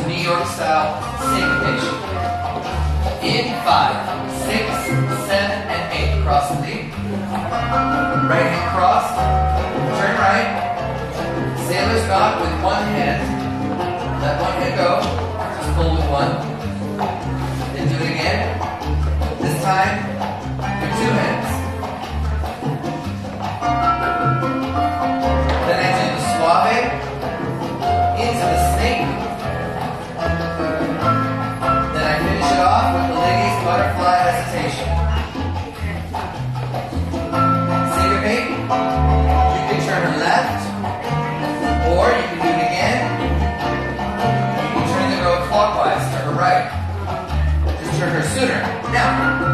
to New York style syncopation. In five, six, seven, and eight. Cross the knee. Right hand crossed. Turn right. Sailor's knot with one hand. Let one hand go. Just pull with one. Then do it again. This time, butterfly hesitation. Syncopate, you can turn her left, or you can do it again. You can turn the girl clockwise to her right. Just turn her sooner. Now,